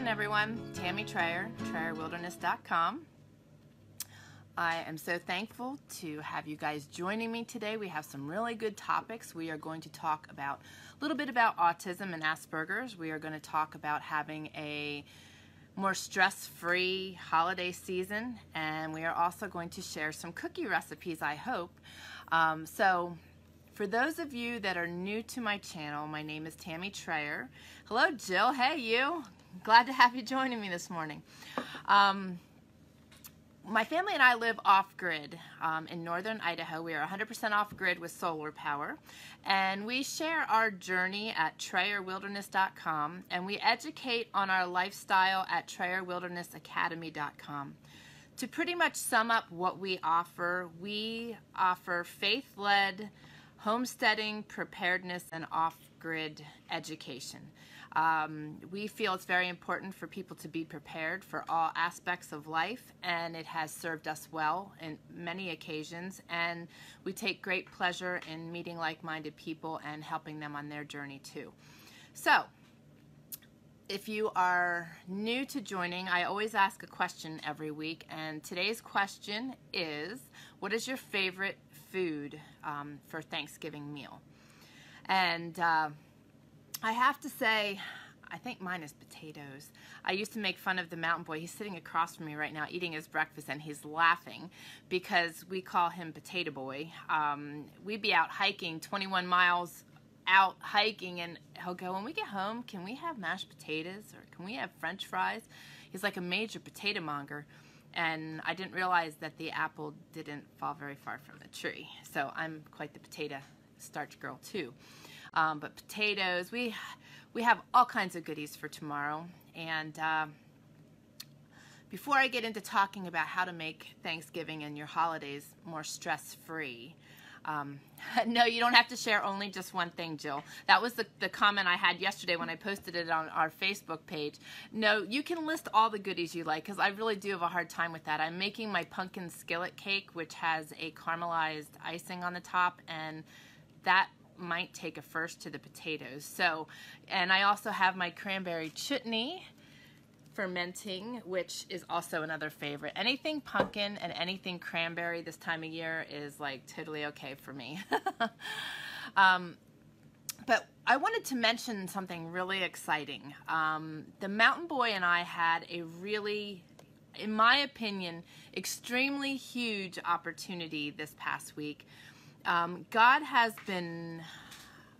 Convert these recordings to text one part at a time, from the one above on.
morning, everyone. Tammy Trayer, TrayerWilderness.com. I am so thankful to have you guys joining me today. We have some really good topics. We are going to talk about a little bit about autism and Asperger's. We are going to talk about having a more stress-free holiday season, and we are also going to share some cookie recipes, I hope. Um, so for those of you that are new to my channel, my name is Tammy Trayer. Hello, Jill. Hey, you. Glad to have you joining me this morning. Um, my family and I live off-grid um, in northern Idaho. We are 100% off-grid with solar power. And we share our journey at TrayerWilderness.com and we educate on our lifestyle at TrayerWildernessAcademy.com. To pretty much sum up what we offer, we offer faith-led homesteading, preparedness, and off-grid education. Um, we feel it's very important for people to be prepared for all aspects of life, and it has served us well in many occasions. And we take great pleasure in meeting like minded people and helping them on their journey too. So, if you are new to joining, I always ask a question every week, and today's question is What is your favorite food um, for Thanksgiving meal? And uh, I have to say, I think mine is potatoes. I used to make fun of the mountain boy. He's sitting across from me right now eating his breakfast and he's laughing because we call him Potato Boy. Um, we'd be out hiking 21 miles out hiking and he'll go, when we get home, can we have mashed potatoes or can we have french fries? He's like a major potato monger. And I didn't realize that the apple didn't fall very far from the tree. So I'm quite the potato starch girl too. Um, but potatoes, we we have all kinds of goodies for tomorrow. And uh, before I get into talking about how to make Thanksgiving and your holidays more stress-free, um, no, you don't have to share only just one thing, Jill. That was the, the comment I had yesterday when I posted it on our Facebook page. No, you can list all the goodies you like because I really do have a hard time with that. I'm making my pumpkin skillet cake, which has a caramelized icing on the top, and that might take a first to the potatoes. So, and I also have my cranberry chutney fermenting, which is also another favorite. Anything pumpkin and anything cranberry this time of year is like totally okay for me. um, but I wanted to mention something really exciting. Um, the Mountain Boy and I had a really, in my opinion, extremely huge opportunity this past week um, God has been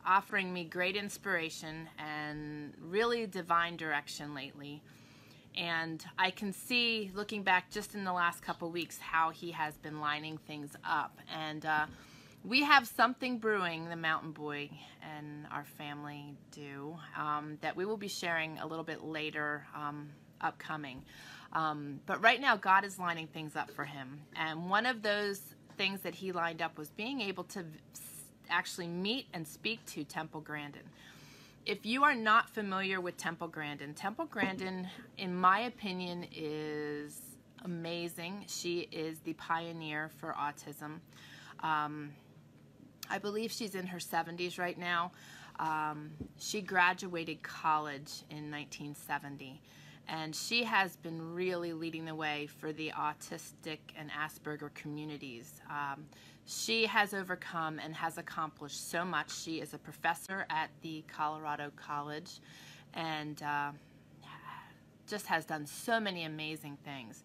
offering me great inspiration and really divine direction lately. And I can see, looking back just in the last couple weeks, how He has been lining things up. And uh, we have something brewing, the Mountain Boy and our family do, um, that we will be sharing a little bit later, um, upcoming. Um, but right now, God is lining things up for him. And one of those things that he lined up was being able to actually meet and speak to Temple Grandin. If you are not familiar with Temple Grandin, Temple Grandin, in my opinion, is amazing. She is the pioneer for autism. Um, I believe she's in her 70s right now. Um, she graduated college in 1970 and she has been really leading the way for the autistic and Asperger communities. Um, she has overcome and has accomplished so much. She is a professor at the Colorado College and uh, just has done so many amazing things.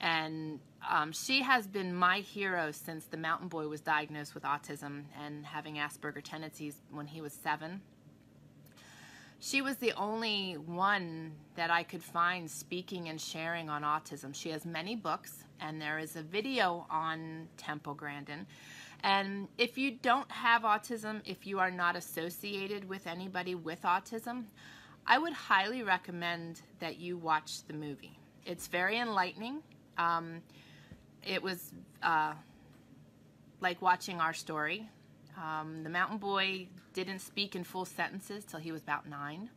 And um, she has been my hero since the mountain boy was diagnosed with autism and having Asperger tendencies when he was seven she was the only one that I could find speaking and sharing on autism. She has many books, and there is a video on Temple Grandin. And if you don't have autism, if you are not associated with anybody with autism, I would highly recommend that you watch the movie. It's very enlightening. Um, it was uh, like watching our story. Um, the mountain boy didn't speak in full sentences till he was about nine.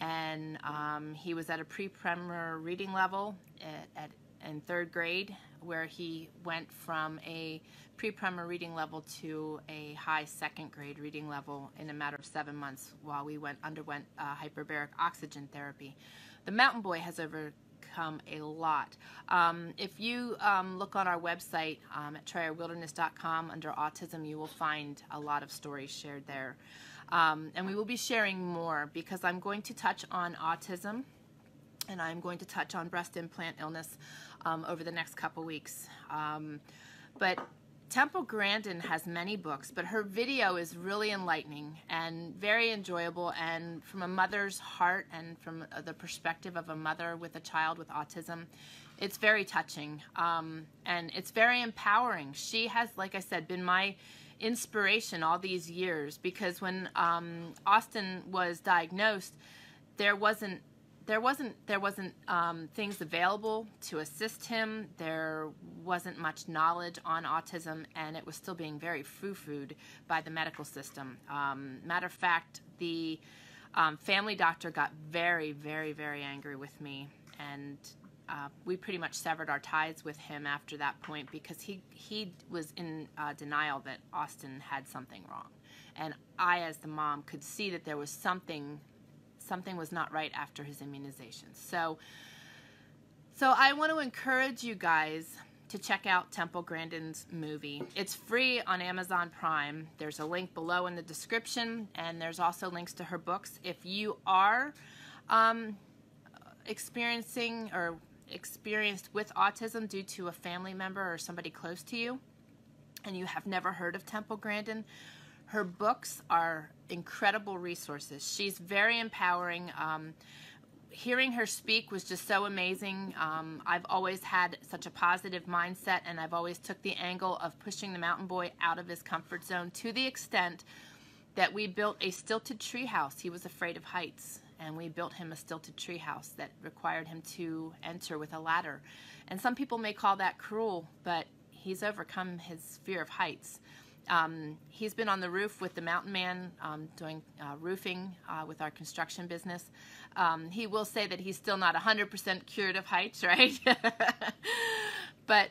And um, he was at a pre-primer reading level at, at, in third grade where he went from a pre-primer reading level to a high second grade reading level in a matter of seven months while we went underwent uh, hyperbaric oxygen therapy. the mountain boy has overcome a lot. Um, if you um, look on our website um, at trayerwilderness.com under autism, you will find a lot of stories shared there. Um, and we will be sharing more because I'm going to touch on autism and I'm going to touch on breast implant illness um, over the next couple weeks. Um, but Temple Grandin has many books, but her video is really enlightening and very enjoyable. And from a mother's heart and from the perspective of a mother with a child with autism, it's very touching um, and it's very empowering. She has, like I said, been my inspiration all these years because when um, Austin was diagnosed, there wasn't there wasn't there wasn't um, things available to assist him. There wasn't much knowledge on autism, and it was still being very foo-fooed by the medical system. Um, matter of fact, the um, family doctor got very, very, very angry with me, and uh, we pretty much severed our ties with him after that point because he he was in uh, denial that Austin had something wrong, and I, as the mom, could see that there was something something was not right after his immunization. So, so I want to encourage you guys to check out Temple Grandin's movie. It's free on Amazon Prime. There's a link below in the description, and there's also links to her books. If you are um, experiencing or experienced with autism due to a family member or somebody close to you, and you have never heard of Temple Grandin, her books are incredible resources. She's very empowering. Um, hearing her speak was just so amazing. Um, I've always had such a positive mindset, and I've always took the angle of pushing the mountain boy out of his comfort zone to the extent that we built a stilted treehouse. He was afraid of heights, and we built him a stilted treehouse that required him to enter with a ladder. And some people may call that cruel, but he's overcome his fear of heights. Um, he's been on the roof with the Mountain Man um, doing uh, roofing uh, with our construction business. Um, he will say that he's still not 100% cured of heights, right? but,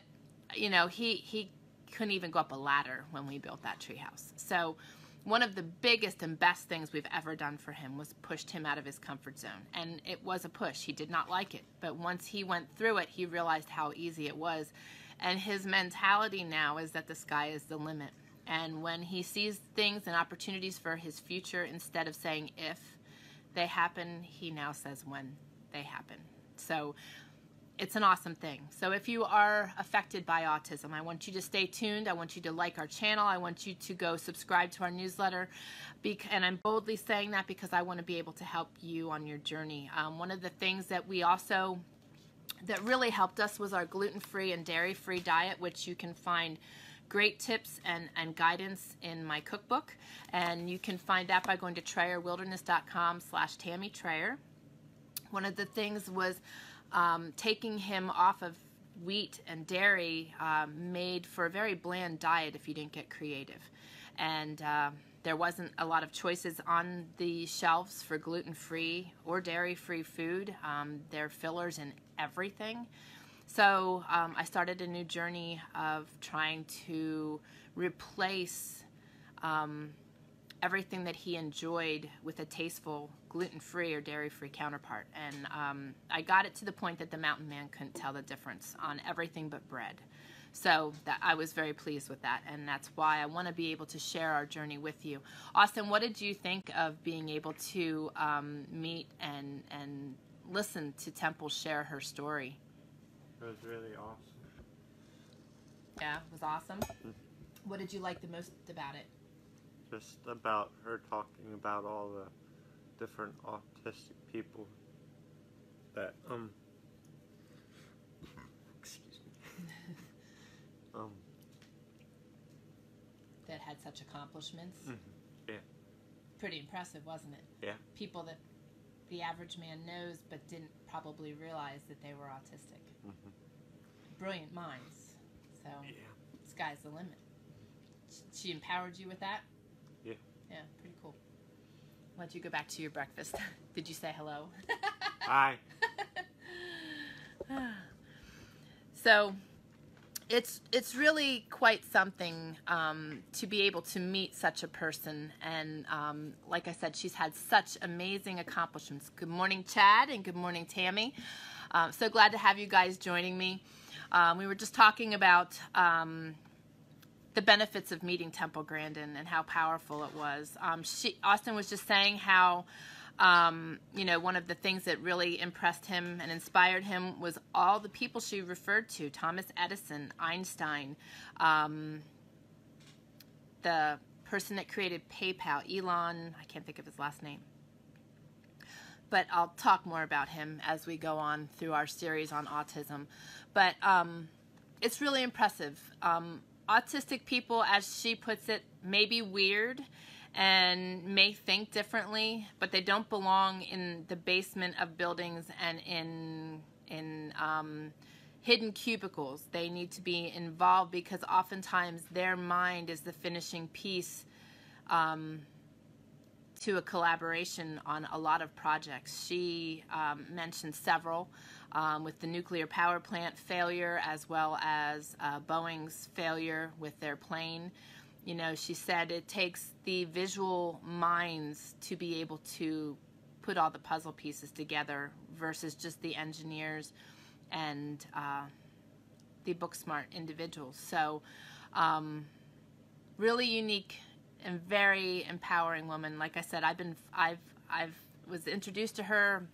you know, he, he couldn't even go up a ladder when we built that treehouse. So, one of the biggest and best things we've ever done for him was pushed him out of his comfort zone. And it was a push. He did not like it. But once he went through it, he realized how easy it was. And his mentality now is that the sky is the limit. And when he sees things and opportunities for his future, instead of saying if they happen, he now says when they happen. So it's an awesome thing. So if you are affected by autism, I want you to stay tuned. I want you to like our channel. I want you to go subscribe to our newsletter. And I'm boldly saying that because I want to be able to help you on your journey. Um, one of the things that we also that really helped us was our gluten-free and dairy-free diet, which you can find great tips and, and guidance in my cookbook. And you can find that by going to trayerwilderness.com slash Tammy Trayer. One of the things was um, taking him off of wheat and dairy um, made for a very bland diet if you didn't get creative. And uh, there wasn't a lot of choices on the shelves for gluten-free or dairy-free food. Um, there are fillers in everything. So um, I started a new journey of trying to replace um, everything that he enjoyed with a tasteful gluten-free or dairy-free counterpart. And um, I got it to the point that the mountain man couldn't tell the difference on everything but bread. So that I was very pleased with that, and that's why I want to be able to share our journey with you. Austin, what did you think of being able to um, meet and and listen to Temple share her story? It was really awesome. Yeah, it was awesome. Mm-hmm. What did you like the most about it? Just about her talking about all the different autistic people that um excuse me um that had such accomplishments. Mm-hmm. Yeah. Pretty impressive, wasn't it? Yeah. People that the average man knows but didn't probably realize that they were autistic. Mm-hmm. Brilliant minds. So, yeah. sky's the limit. She empowered you with that? Yeah. Yeah, pretty cool. Why don't you go back to your breakfast? Did you say hello? Hi. so, it's it's really quite something um, to be able to meet such a person, and um, like I said, she's had such amazing accomplishments. Good morning, Chad, and good morning, Tammy. Uh, so glad to have you guys joining me. Um, we were just talking about um, the benefits of meeting Temple Grandin and how powerful it was. Um, she, Austin was just saying how um, you know, one of the things that really impressed him and inspired him was all the people she referred to Thomas Edison, Einstein, um, the person that created PayPal, Elon, I can't think of his last name. But I'll talk more about him as we go on through our series on autism. But um, it's really impressive. Um, autistic people, as she puts it, may be weird and may think differently, but they don't belong in the basement of buildings and in in um, hidden cubicles. They need to be involved because oftentimes their mind is the finishing piece um, to a collaboration on a lot of projects. She um, mentioned several. Um, with the nuclear power plant failure, as well as uh, Boeing's failure with their plane. You know, she said it takes the visual minds to be able to put all the puzzle pieces together versus just the engineers and uh, the book smart individuals. So, um, really unique and very empowering woman. Like I said, I've been I've I've was introduced to her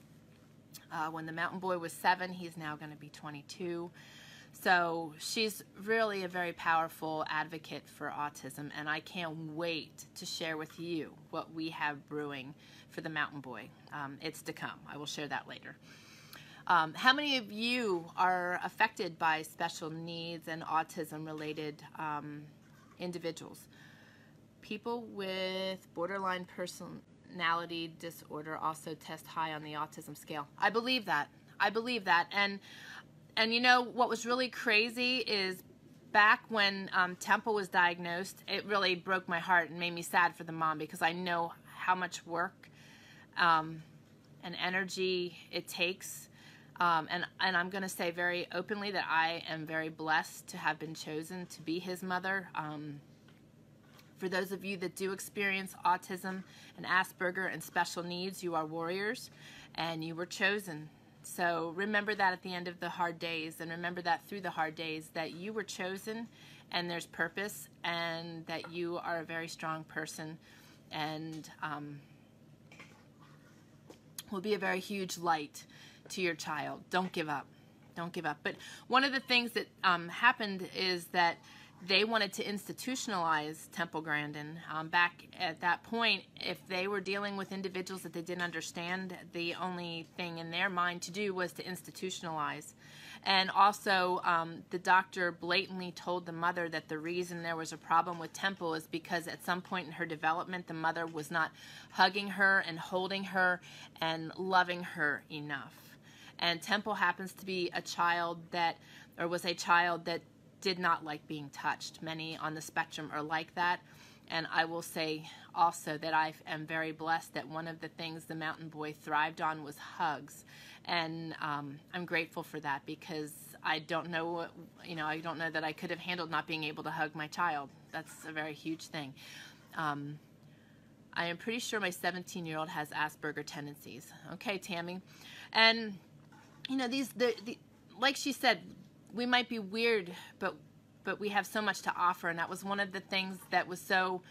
uh, when the Mountain Boy was seven. He's now going to be 22. So she's really a very powerful advocate for autism, and I can't wait to share with you what we have brewing for the Mountain Boy. Um, it's to come. I will share that later. Um, how many of you are affected by special needs and autism related um, individuals? People with borderline personality disorder also test high on the autism scale. I believe that. I believe that. And and you know what was really crazy is back when um, Temple was diagnosed, it really broke my heart and made me sad for the mom because I know how much work um, and energy it takes. Um, and, and I'm going to say very openly that I am very blessed to have been chosen to be his mother. Um, for those of you that do experience autism and Asperger and special needs, you are warriors and you were chosen so remember that at the end of the hard days, and remember that through the hard days that you were chosen and there's purpose, and that you are a very strong person and um, will be a very huge light to your child. Don't give up. Don't give up. But one of the things that um, happened is that they wanted to institutionalize Temple Grandin. Um, back at that point, if they were dealing with individuals that they didn't understand, the only thing in their mind to do was to institutionalize. And also, um, the doctor blatantly told the mother that the reason there was a problem with Temple is because at some point in her development, the mother was not hugging her and holding her and loving her enough. And Temple happens to be a child that, or was a child that did not like being touched. Many on the spectrum are like that. And I will say also that I am very blessed that one of the things the mountain boy thrived on was hugs. And um, I'm grateful for that because I don't know, you know, I don't know that I could have handled not being able to hug my child. That's a very huge thing. Um, I am pretty sure my 17 year old has Asperger tendencies. Okay, Tammy. And, you know, these, the, the, like she said, we might be weird, but but we have so much to offer, and that was one of the things that was so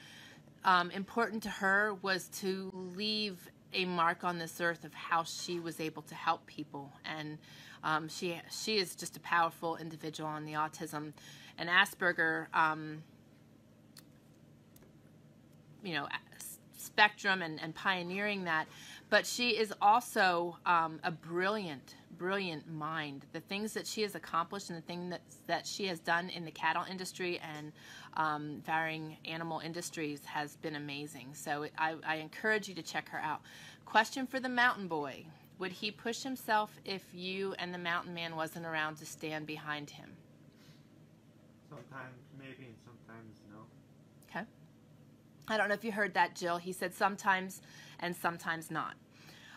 um, important to her was to leave a mark on this earth of how she was able to help people, and um, she she is just a powerful individual on the autism and Asperger. Um, you know spectrum and, and pioneering that but she is also um, a brilliant brilliant mind. The things that she has accomplished and the things that, that she has done in the cattle industry and um, varying animal industries has been amazing. So I, I encourage you to check her out. Question for the mountain boy. Would he push himself if you and the mountain man wasn't around to stand behind him? Sometimes maybe and sometimes no. Okay. I don't know if you heard that, Jill. He said sometimes and sometimes not.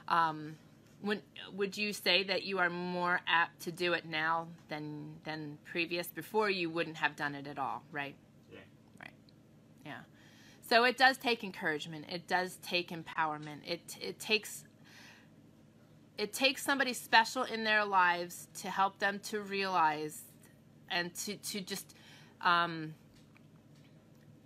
Um, would would you say that you are more apt to do it now than than previous? Before you wouldn't have done it at all, right? Yeah. Right. Yeah. So it does take encouragement. It does take empowerment. It it takes it takes somebody special in their lives to help them to realize and to to just um,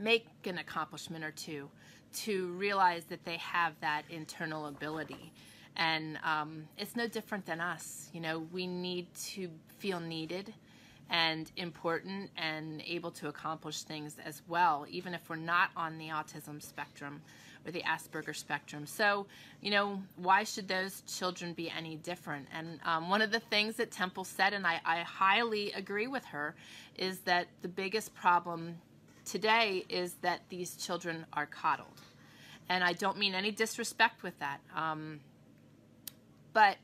make an accomplishment or two to realize that they have that internal ability. And um, it's no different than us you know we need to feel needed and important and able to accomplish things as well even if we're not on the autism spectrum or the asperger spectrum. So you know why should those children be any different? And um, one of the things that temple said and I, I highly agree with her is that the biggest problem today is that these children are coddled and i don't mean any disrespect with that um, but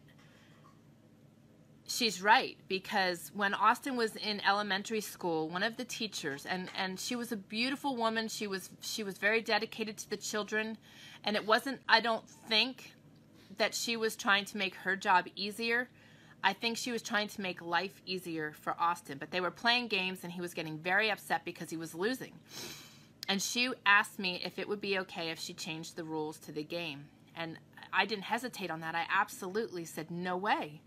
she's right because when Austin was in elementary school, one of the teachers and and she was a beautiful woman. She was she was very dedicated to the children, and it wasn't. I don't think that she was trying to make her job easier. I think she was trying to make life easier for Austin, but they were playing games and he was getting very upset because he was losing. And she asked me if it would be okay if she changed the rules to the game. And I didn't hesitate on that. I absolutely said, no way,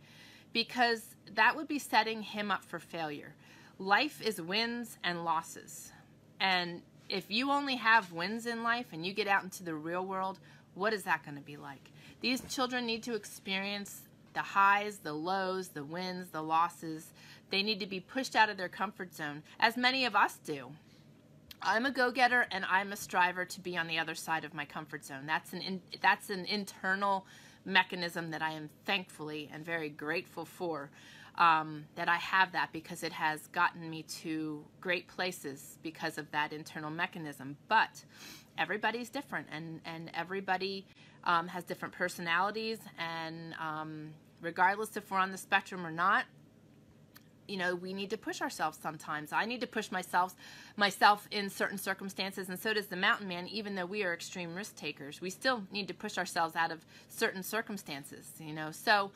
because that would be setting him up for failure. Life is wins and losses. And if you only have wins in life and you get out into the real world, what is that going to be like? These children need to experience the highs, the lows, the wins, the losses. They need to be pushed out of their comfort zone, as many of us do. I'm a go-getter and I'm a striver to be on the other side of my comfort zone. That's an in, that's an internal mechanism that I am thankfully and very grateful for um, that I have that because it has gotten me to great places because of that internal mechanism. But everybody's different and and everybody um, has different personalities and um, regardless if we're on the spectrum or not you know we need to push ourselves sometimes. I need to push myself myself in certain circumstances and so does the mountain man even though we are extreme risk takers. We still need to push ourselves out of certain circumstances you know? So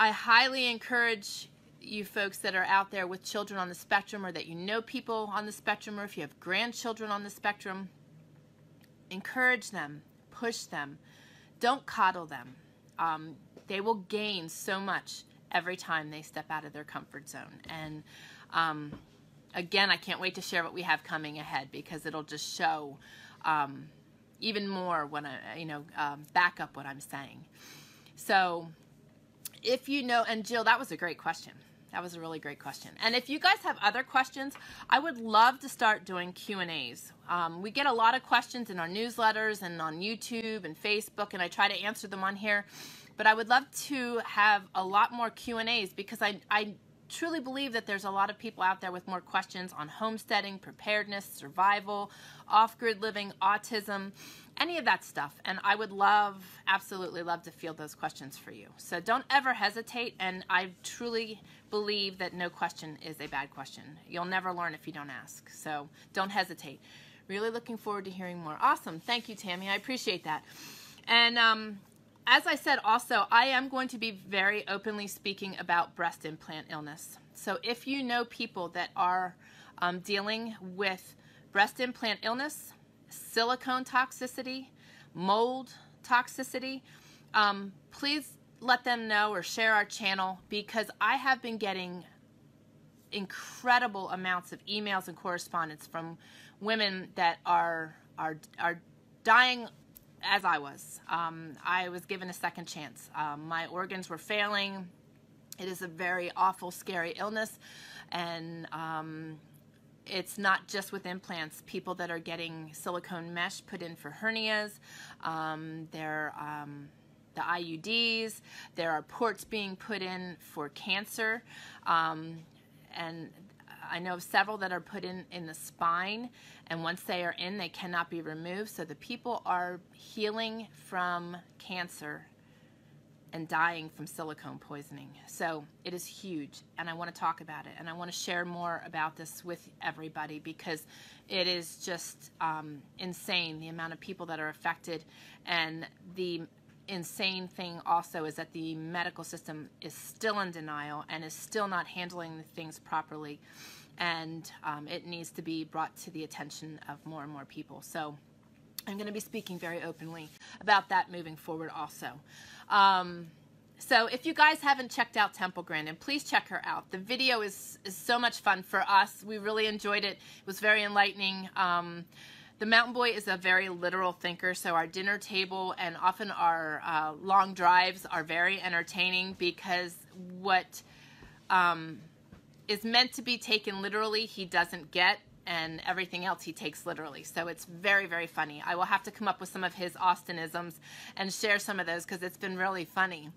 i highly encourage you folks that are out there with children on the spectrum or that you know people on the spectrum or if you have grandchildren on the spectrum encourage them push them don't coddle them um, they will gain so much every time they step out of their comfort zone. And um, again, I can't wait to share what we have coming ahead because it'll just show um, even more when I, you know, um, back up what I'm saying. So if you know, and Jill, that was a great question. That was a really great question. And if you guys have other questions, I would love to start doing Q&As. Um, we get a lot of questions in our newsletters and on YouTube and Facebook, and I try to answer them on here but I would love to have a lot more Q&As because I, I truly believe that there's a lot of people out there with more questions on homesteading, preparedness, survival, off-grid living, autism, any of that stuff. And I would love, absolutely love to field those questions for you. So don't ever hesitate. And I truly believe that no question is a bad question. You'll never learn if you don't ask. So don't hesitate. Really looking forward to hearing more. Awesome. Thank you, Tammy. I appreciate that. And um, as I said also, I am going to be very openly speaking about breast implant illness. So if you know people that are um, dealing with breast implant illness, silicone toxicity, mold toxicity, um, please let them know or share our channel because I have been getting incredible amounts of emails and correspondence from women that are are are dying as I was. Um, I was given a second chance. Um, my organs were failing. It is a very awful, scary illness, and um, it's not just with implants. People that are getting silicone mesh put in for hernias, um, there um, the IUDs. There are ports being put in for cancer, um, and I know of several that are put in in the spine, and once they are in, they cannot be removed. So the people are healing from cancer and dying from silicone poisoning. So it is huge, and I want to talk about it, and I want to share more about this with everybody because it is just um, insane the amount of people that are affected and the insane thing also is that the medical system is still in denial and is still not handling things properly and um, it needs to be brought to the attention of more and more people so i'm going to be speaking very openly about that moving forward also um, so if you guys haven't checked out Temple Grandin, please check her out. The video is, is so much fun for us. We really enjoyed it. It was very enlightening. Um, the Mountain Boy is a very literal thinker, so our dinner table and often our uh, long drives are very entertaining because what um, is meant to be taken literally, he doesn't get, and everything else he takes literally. So it's very, very funny. I will have to come up with some of his Austinisms and share some of those because it's been really funny.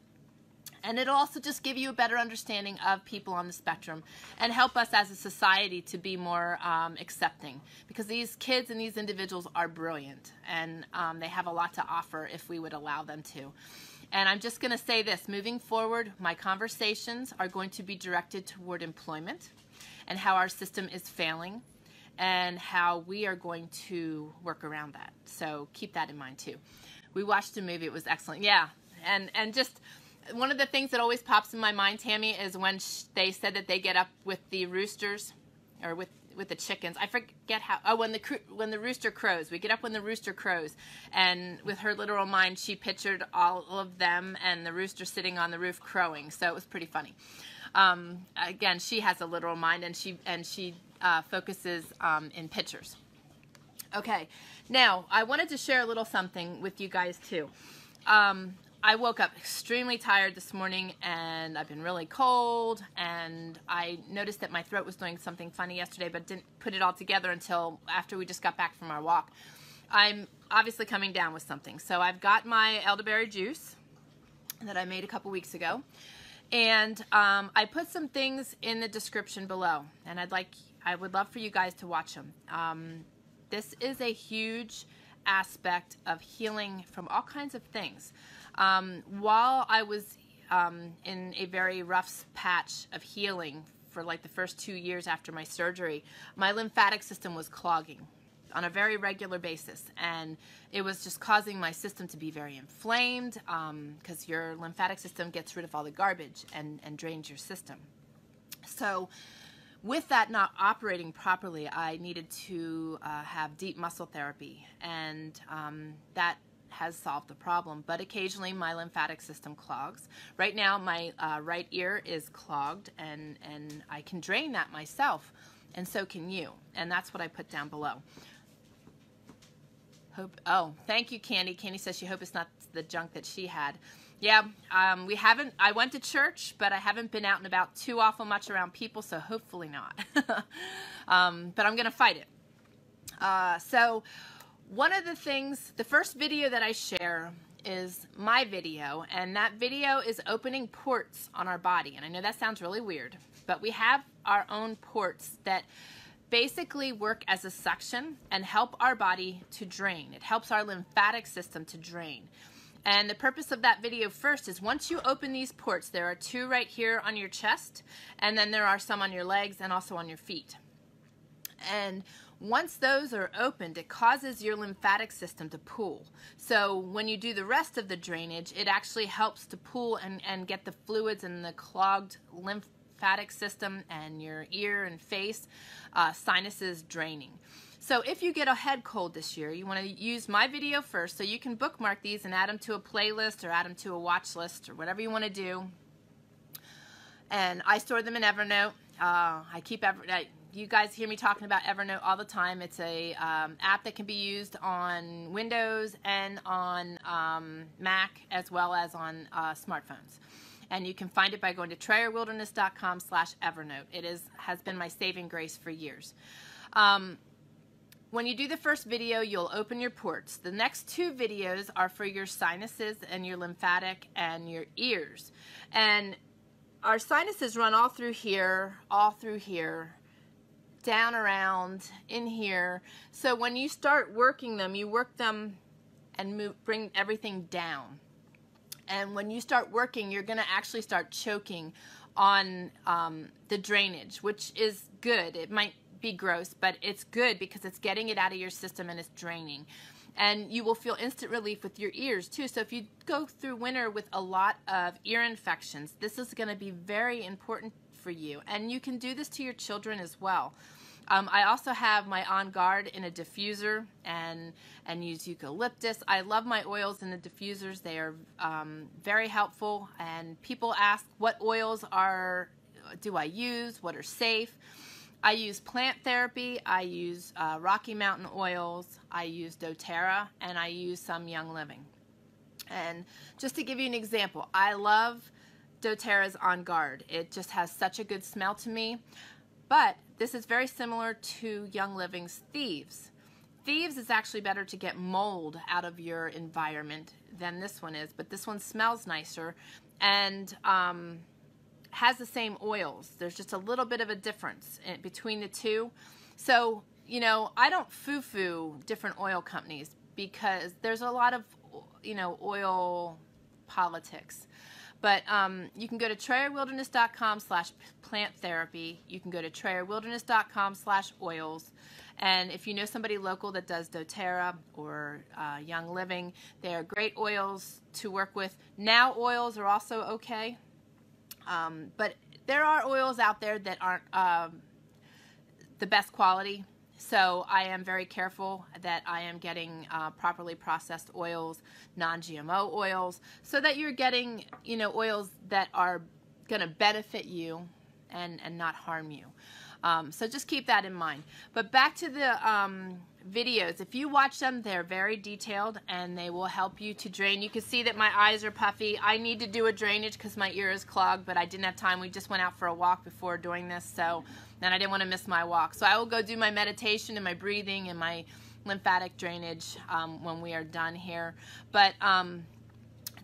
And it'll also just give you a better understanding of people on the spectrum and help us as a society to be more um, accepting because these kids and these individuals are brilliant and um, they have a lot to offer if we would allow them to. And I'm just going to say this moving forward, my conversations are going to be directed toward employment and how our system is failing and how we are going to work around that. So keep that in mind too. We watched a movie, it was excellent. Yeah. And, and just one of the things that always pops in my mind, Tammy, is when sh- they said that they get up with the roosters or with with the chickens. I forget how. Oh, when the when the rooster crows, we get up when the rooster crows, and with her literal mind, she pictured all of them and the rooster sitting on the roof crowing. So it was pretty funny. Um, again, she has a literal mind, and she and she uh, focuses um, in pictures. Okay, now I wanted to share a little something with you guys too. Um, I woke up extremely tired this morning and I've been really cold and I noticed that my throat was doing something funny yesterday but didn't put it all together until after we just got back from our walk. I'm obviously coming down with something. So I've got my elderberry juice that I made a couple weeks ago and um, I put some things in the description below and I'd like I would love for you guys to watch them. Um, this is a huge aspect of healing from all kinds of things. Um, while I was um, in a very rough patch of healing for like the first two years after my surgery, my lymphatic system was clogging on a very regular basis. And it was just causing my system to be very inflamed because um, your lymphatic system gets rid of all the garbage and, and drains your system. So, with that not operating properly, I needed to uh, have deep muscle therapy. And um, that has solved the problem, but occasionally my lymphatic system clogs. Right now, my uh, right ear is clogged, and, and I can drain that myself, and so can you. And that's what I put down below. Hope. Oh, thank you, Candy. Candy says she hopes it's not the junk that she had. Yeah, um, we haven't. I went to church, but I haven't been out and about too awful much around people, so hopefully not. um, but I'm gonna fight it. Uh, so one of the things, the first video that I share is my video, and that video is opening ports on our body. And I know that sounds really weird, but we have our own ports that basically work as a suction and help our body to drain. It helps our lymphatic system to drain. And the purpose of that video first is once you open these ports, there are two right here on your chest, and then there are some on your legs and also on your feet. And once those are opened, it causes your lymphatic system to pool. So when you do the rest of the drainage, it actually helps to pool and, and get the fluids and the clogged lymphatic system and your ear and face, uh, sinuses draining. So if you get a head cold this year, you want to use my video first so you can bookmark these and add them to a playlist or add them to a watch list or whatever you want to do. And I store them in Evernote. Uh, I keep Evernote you guys hear me talking about Evernote all the time. It's a um, app that can be used on Windows and on um, Mac as well as on uh, smartphones. And you can find it by going to trayerwilderness.com slash Evernote. It is, has been my saving grace for years. Um, when you do the first video, you'll open your ports. The next two videos are for your sinuses and your lymphatic and your ears. And our sinuses run all through here, all through here, down around in here. So when you start working them, you work them and move, bring everything down. And when you start working, you're going to actually start choking on um, the drainage, which is good. It might be gross, but it's good because it's getting it out of your system and it's draining. and you will feel instant relief with your ears too. So if you go through winter with a lot of ear infections, this is going to be very important for you. And you can do this to your children as well. Um, I also have my On Guard in a diffuser and and use eucalyptus. I love my oils in the diffusers. They are um, very helpful. And people ask, what oils are do I use? What are safe? I use plant therapy, I use uh, Rocky Mountain oils, I use doTERRA, and I use some Young Living. And just to give you an example, I love doTERRA's On Guard. It just has such a good smell to me. But this is very similar to Young Living's Thieves. Thieves is actually better to get mold out of your environment than this one is, but this one smells nicer. And um, has the same oils. There's just a little bit of a difference in, between the two. So, you know, I don't foo-foo different oil companies because there's a lot of, you know, oil politics. But um, you can go to trayerwilderness.com slash plant therapy. You can go to trayerwilderness.com slash oils. And if you know somebody local that does doTERRA or uh, Young Living, they are great oils to work with. Now oils are also okay. Um, but there are oils out there that aren't um, the best quality. So I am very careful that I am getting uh, properly processed oils, non-GMO oils, so that you're getting, you know, oils that are going to benefit you and, and not harm you. Um, so just keep that in mind. But back to the um, videos. If you watch them, they're very detailed and they will help you to drain. You can see that my eyes are puffy. I need to do a drainage because my ear is clogged, but I didn't have time. We just went out for a walk before doing this, so then I didn't want to miss my walk. So I will go do my meditation and my breathing and my lymphatic drainage um, when we are done here. But um,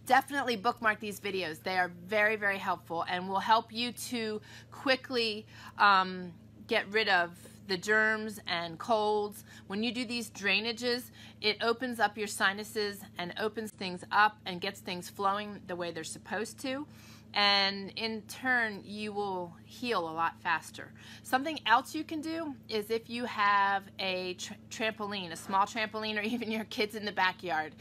definitely bookmark these videos. They are very, very helpful and will help you to quickly um, get rid of the germs and colds. When you do these drainages, it opens up your sinuses and opens things up and gets things flowing the way they're supposed to. And in turn, you will heal a lot faster. Something else you can do is if you have a tr trampoline, a small trampoline, or even your kids in the backyard,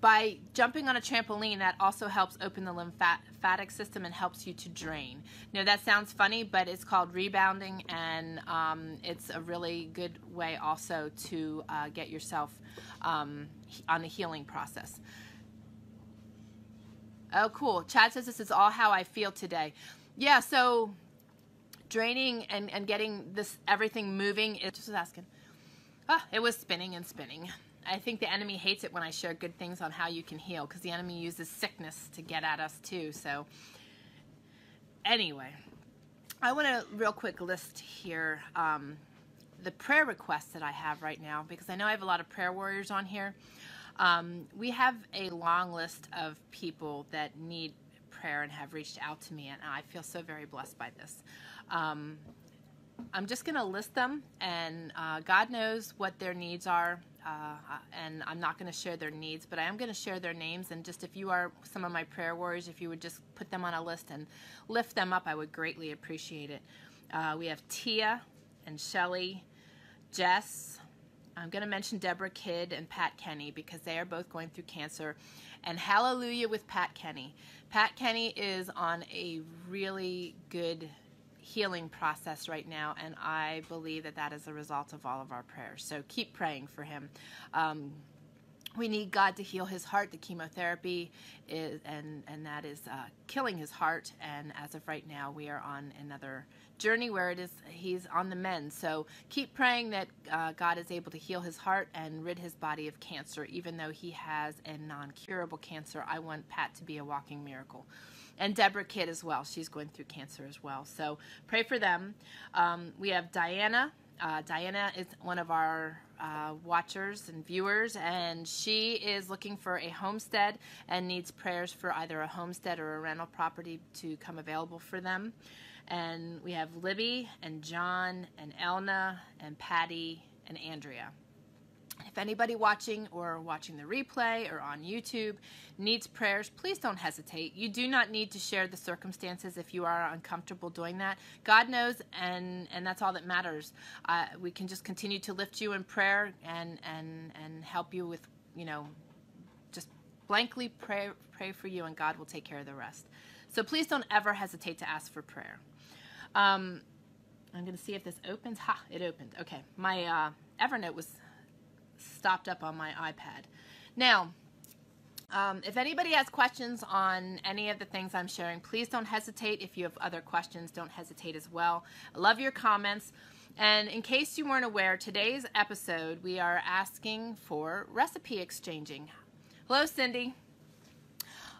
by jumping on a trampoline, that also helps open the lymphatic system and helps you to drain. Now that sounds funny, but it's called rebounding, and um, it's a really good way also to uh, get yourself um, on the healing process. Oh, cool. Chad says this is all how I feel today. Yeah, so draining and, and getting this everything moving, it just was asking. Oh, it was spinning and spinning. I think the enemy hates it when I share good things on how you can heal because the enemy uses sickness to get at us too. So, anyway, I want to real quick list here um, the prayer requests that I have right now because I know I have a lot of prayer warriors on here. Um, we have a long list of people that need prayer and have reached out to me, and I feel so very blessed by this. Um, I'm just going to list them, and uh, God knows what their needs are uh, and I'm not going to share their needs, but I am going to share their names. And just if you are some of my prayer warriors, if you would just put them on a list and lift them up, I would greatly appreciate it. Uh, we have Tia and Shelley, Jess. I'm going to mention Deborah Kidd and Pat Kenny because they are both going through cancer. And hallelujah with Pat Kenny. Pat Kenny is on a really good healing process right now, and I believe that that is a result of all of our prayers. So keep praying for him. Um, we need God to heal his heart. The chemotherapy is, and and that is uh, killing his heart. And as of right now, we are on another journey where it is he's on the mend. So keep praying that uh, God is able to heal his heart and rid his body of cancer. Even though he has a non-curable cancer, I want Pat to be a walking miracle and Deborah Kidd as well. She's going through cancer as well. So pray for them. Um, we have Dianna. Uh, Dianna is one of our uh, watchers and viewers, and she is looking for a homestead and needs prayers for either a homestead or a rental property to come available for them. And we have Libby and John and Elna and Patti and Andrea. If anybody watching or watching the replay or on YouTube needs prayers, please don't hesitate. You do not need to share the circumstances if you are uncomfortable doing that. God knows, and and that's all that matters. Uh, we can just continue to lift you in prayer and and and help you with you know, just blankly pray, pray for you and God will take care of the rest. So please don't ever hesitate to ask for prayer. Um, I'm going to see if this opens. Ha, it opened. Okay. My uh, Evernote was stopped up on my iPad. Now, um, if anybody has questions on any of the things I'm sharing, please don't hesitate. If you have other questions, don't hesitate as well. I love your comments. And in case you weren't aware, today's episode we are asking for recipe exchanging. Hello, Cindy.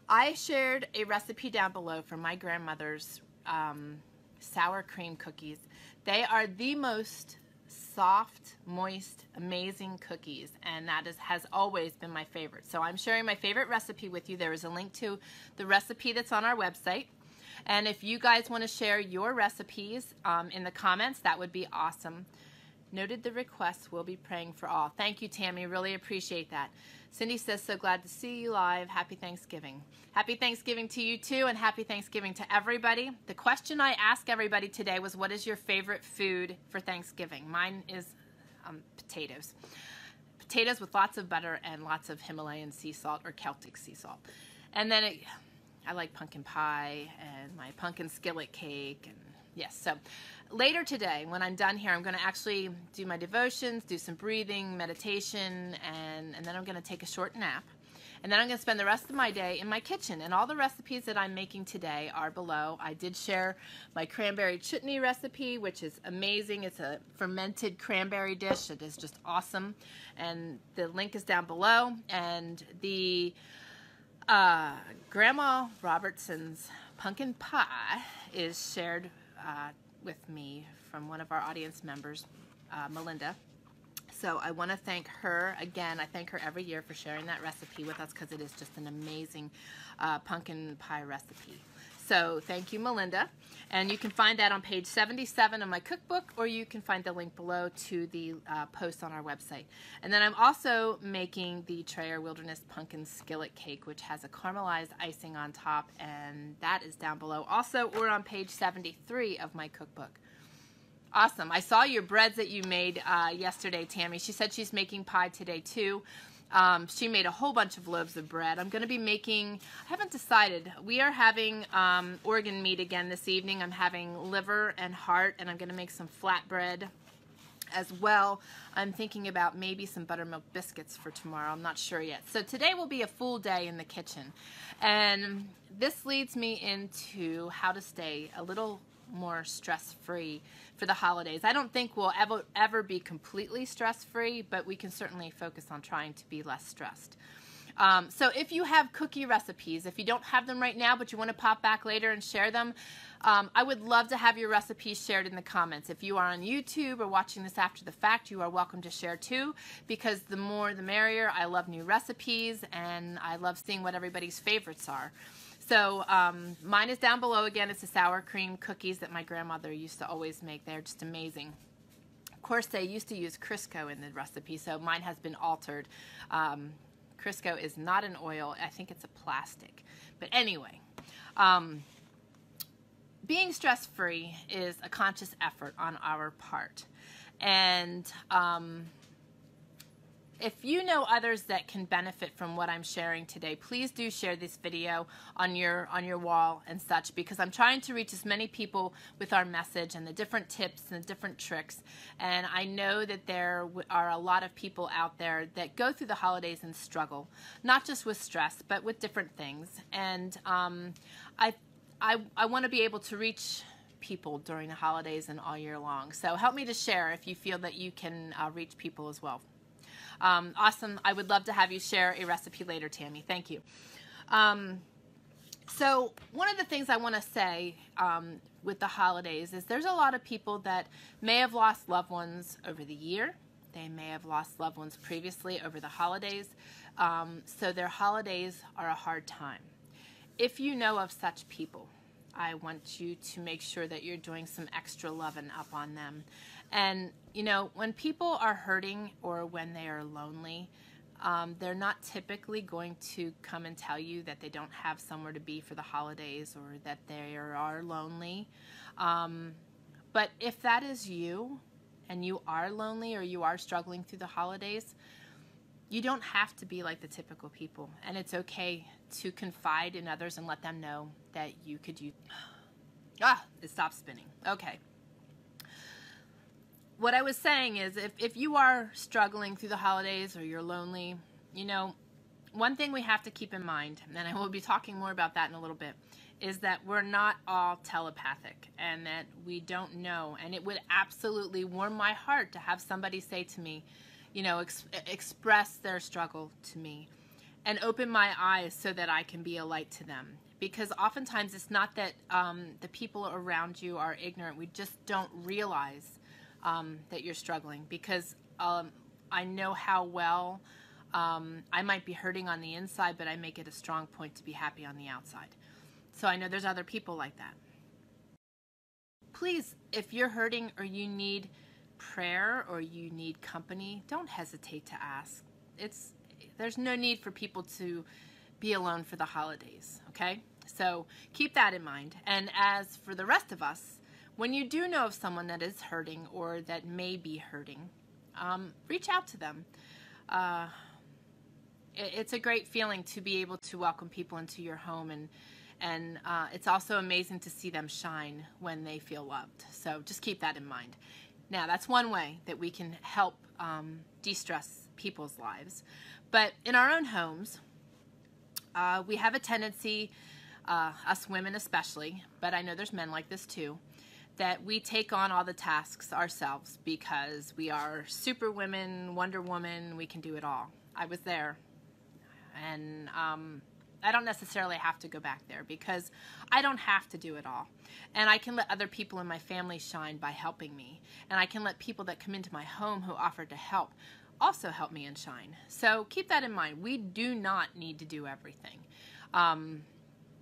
I shared a recipe down below for my grandmother's um, sour cream cookies. They are the most soft, moist, amazing cookies, and that is, has always been my favorite. So I'm sharing my favorite recipe with you. There is a link to the recipe that's on our website. And if you guys want to share your recipes um, in the comments, that would be awesome. Noted the request. We'll be praying for all. Thank you, Tammy. Really appreciate that. Cindy says, so glad to see you live. Happy Thanksgiving. Happy Thanksgiving to you too, and happy Thanksgiving to everybody. The question I asked everybody today was, what is your favorite food for Thanksgiving? Mine is um, potatoes. Potatoes with lots of butter and lots of Himalayan sea salt or Celtic sea salt. And then it, I like pumpkin pie and my pumpkin skillet cake. And yes, so later today, when I'm done here, I'm going to actually do my devotions, do some breathing, meditation, and, and then I'm going to take a short nap. And then I'm going to spend the rest of my day in my kitchen. And all the recipes that I'm making today are below. I did share my cranberry chutney recipe, which is amazing. It's a fermented cranberry dish. It is just awesome. And the link is down below. And the uh, Grandma Robertson's pumpkin pie is shared uh, with me from one of our audience members, uh, Melinda. So I want to thank her again. I thank her every year for sharing that recipe with us because it is just an amazing uh, pumpkin pie recipe. So thank you, Melinda. And you can find that on page 77 of my cookbook, or you can find the link below to the uh, post on our website. And then I'm also making the Trayer Wilderness Pumpkin Skillet Cake, which has a caramelized icing on top, and that is down below also, or on page 73 of my cookbook. Awesome. I saw your breads that you made uh, yesterday, Tammy. She said she's making pie today, too. Um, she made a whole bunch of loaves of bread. I'm going to be making, I haven't decided. We are having um, organ meat again this evening. I'm having liver and heart, and I'm going to make some flatbread as well. I'm thinking about maybe some buttermilk biscuits for tomorrow. I'm not sure yet. So today will be a full day in the kitchen. And this leads me into how to stay a little more stress-free for the holidays. I don't think we'll ever, ever be completely stress-free, but we can certainly focus on trying to be less stressed. Um, so if you have cookie recipes, if you don't have them right now, but you want to pop back later and share them, um, I would love to have your recipes shared in the comments. If you are on YouTube or watching this after the fact, you are welcome to share too, because the more the merrier. I love new recipes, and I love seeing what everybody's favorites are. So um, mine is down below again. It's the sour cream cookies that my grandmother used to always make. They're just amazing. Of course, they used to use Crisco in the recipe, so mine has been altered. Um, Crisco is not an oil. I think it's a plastic. But anyway, um, being stress-free is a conscious effort on our part. And um, if you know others that can benefit from what I'm sharing today, please do share this video on your on your wall and such because I'm trying to reach as many people with our message and the different tips and the different tricks. And I know that there are a lot of people out there that go through the holidays and struggle, not just with stress, but with different things. And um, I I I want to be able to reach people during the holidays and all year long. So help me to share if you feel that you can uh, reach people as well. Um, awesome. I would love to have you share a recipe later, Tammy. Thank you. Um, so one of the things I want to say um, with the holidays is there's a lot of people that may have lost loved ones over the year. They may have lost loved ones previously over the holidays. Um, so their holidays are a hard time. If you know of such people, I want you to make sure that you're doing some extra loving up on them. And, you know, when people are hurting or when they are lonely, um, they're not typically going to come and tell you that they don't have somewhere to be for the holidays or that they are lonely. Um, but if that is you and you are lonely or you are struggling through the holidays, you don't have to be like the typical people, and it's okay to confide in others and let them know that you could use. Ah, it stopped spinning. Okay. What I was saying is if, if you are struggling through the holidays or you're lonely, you know, one thing we have to keep in mind, and I will be talking more about that in a little bit, is that we're not all telepathic and that we don't know. And it would absolutely warm my heart to have somebody say to me, you know, ex- express their struggle to me and open my eyes so that I can be a light to them. Because oftentimes it's not that um, the people around you are ignorant, we just don't realize um, that you're struggling. Because um, I know how well um, I might be hurting on the inside, but I make it a strong point to be happy on the outside. So I know there's other people like that. Please, if you're hurting or you need prayer or you need company, don't hesitate to ask. It's there's no need for people to be alone for the holidays, okay? So keep that in mind. And as for the rest of us, when you do know of someone that is hurting or that may be hurting, um, reach out to them. Uh, it, it's a great feeling to be able to welcome people into your home and and uh, it's also amazing to see them shine when they feel loved. So just keep that in mind. Now, that's one way that we can help um, de stress people's lives. But in our own homes, uh, we have a tendency, uh, us women especially, but I know there's men like this too, that we take on all the tasks ourselves because we are super women, Wonder Woman, we can do it all. I was there. And um, I don't necessarily have to go back there because I don't have to do it all. And I can let other people in my family shine by helping me. And I can let people that come into my home who offer to help also help me and shine. So keep that in mind. We do not need to do everything. Um,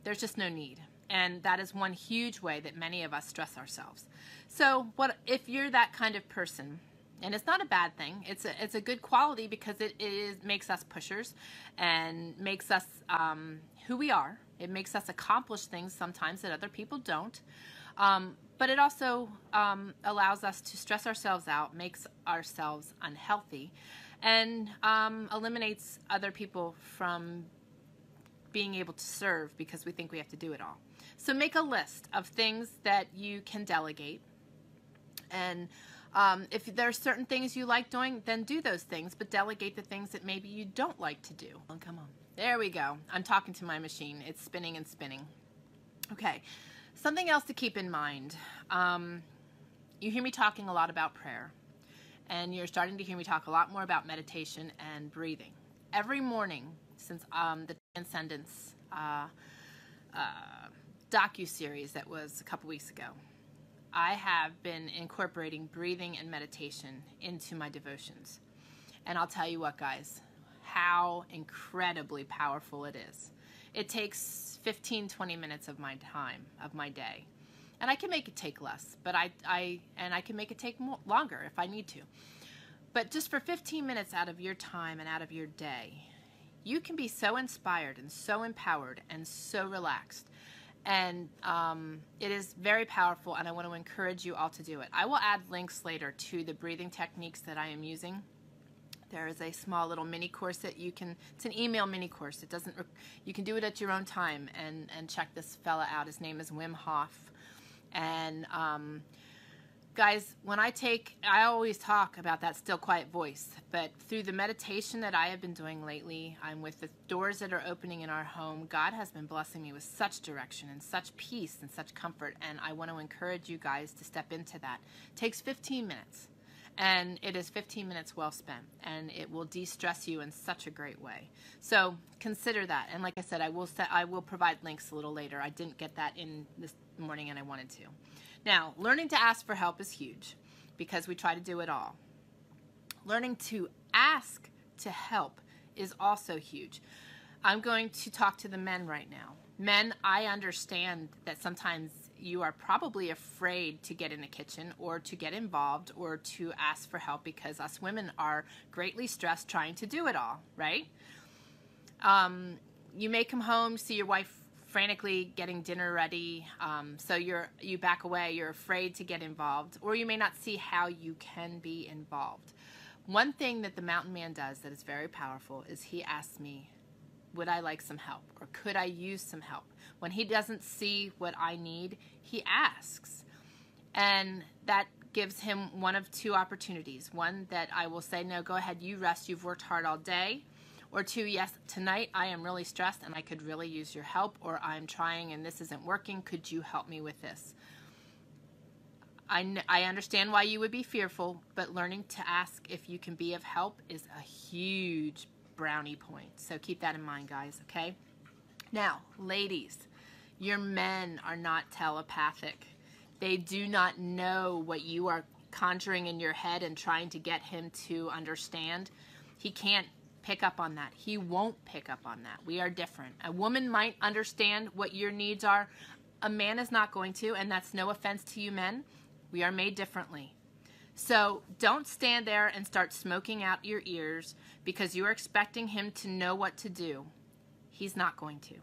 there's just no need. And that is one huge way that many of us stress ourselves. So, what if you're that kind of person? and it's not a bad thing. It's a it's a good quality because it, it is, makes us pushers and makes us um, who we are. It makes us accomplish things sometimes that other people don't. Um, but it also um, allows us to stress ourselves out, makes ourselves unhealthy, and um, eliminates other people from being able to serve because we think we have to do it all. So make a list of things that you can delegate and um, if there are certain things you like doing, then do those things, but delegate the things that maybe you don't like to do. Oh, come on. There we go. I'm talking to my machine. It's spinning and spinning. Okay. Something else to keep in mind. Um, you hear me talking a lot about prayer, and you're starting to hear me talk a lot more about meditation and breathing. Every morning since um, the Transcendence uh, uh, docu series that was a couple weeks ago, I have been incorporating breathing and meditation into my devotions. And I'll tell you what, guys, how incredibly powerful it is. It takes 15, 20 minutes of my time, of my day. And I can make it take less, but I, I and I can make it take more, longer if I need to. But just for 15 minutes out of your time and out of your day, you can be so inspired and so empowered and so relaxed and um, it is very powerful and i want to encourage you all to do it. I will add links later to the breathing techniques that i am using. There is a small little mini course that you can it's an email mini course. It doesn't you can do it at your own time. And and check this fella out. His name is wim hof. And um, guys, when I take, I always talk about that still quiet voice, but through the meditation that I have been doing lately, I'm with the doors that are opening in our home. God has been blessing me with such direction and such peace and such comfort, and I want to encourage you guys to step into that. It takes 15 minutes, and it is 15 minutes well spent, and it will de-stress you in such a great way. So consider that, and like I said, I will set, I will provide links a little later. I didn't get that in this morning, and I wanted to. Now, learning to ask for help is huge because we try to do it all. Learning to ask to help is also huge. I'm going to talk to the men right now. Men, I understand that sometimes you are probably afraid to get in the kitchen or to get involved or to ask for help because us women are greatly stressed trying to do it all, right? Um, you may come home, see your wife frantically getting dinner ready. Um, so you're you back away. You're afraid to get involved, or you may not see how you can be involved. one thing that the mountain man does that is very powerful is he asks me, Would I like some help? Or could I use some help? When he doesn't see what I need, he asks. And that gives him one of two opportunities. One that I will say, No, go ahead, you rest, you've worked hard all day. Or two, yes, tonight I am really stressed and I could really use your help, or I'm trying and this isn't working. Could you help me with this? I, I understand why you would be fearful, but learning to ask if you can be of help is a huge brownie point. So keep that in mind, guys, okay? Now, ladies, your men are not telepathic. They do not know what you are conjuring in your head and trying to get him to understand. He can't pick up on that. He won't pick up on that. We are different. A woman might understand what your needs are. A man is not going to, and that's no offense to you men. We are made differently. So don't stand there and start smoking out your ears because you are expecting him to know what to do. He's not going to.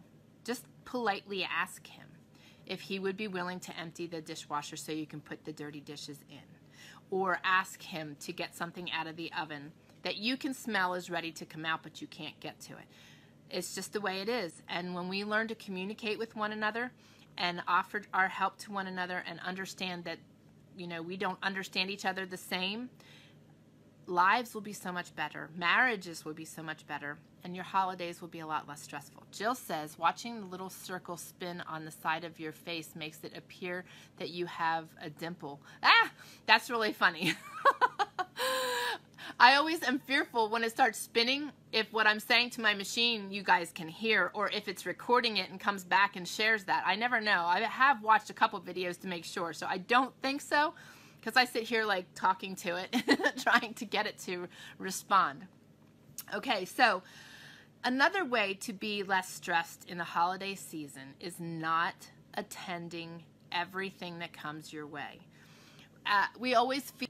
Just politely ask him if he would be willing to empty the dishwasher so you can put the dirty dishes in. Or ask him to get something out of the oven that you can smell is ready to come out, but you can't get to it. It's just the way it is. And when we learn to communicate with one another and offer our help to one another and understand that you know, we don't understand each other the same, lives will be so much better. Marriages will be so much better. And your holidays will be a lot less stressful. Jill says, watching the little circle spin on the side of your face makes it appear that you have a dimple. Ah, that's really funny. I always am fearful when it starts spinning if what I'm saying to my machine you guys can hear or if it's recording it and comes back and shares that. I never know. I have watched a couple videos to make sure, so I don't think so because I sit here like talking to it, trying to get it to respond. Okay, so another way to be less stressed in the holiday season is not attending everything that comes your way. Uh, we always feel.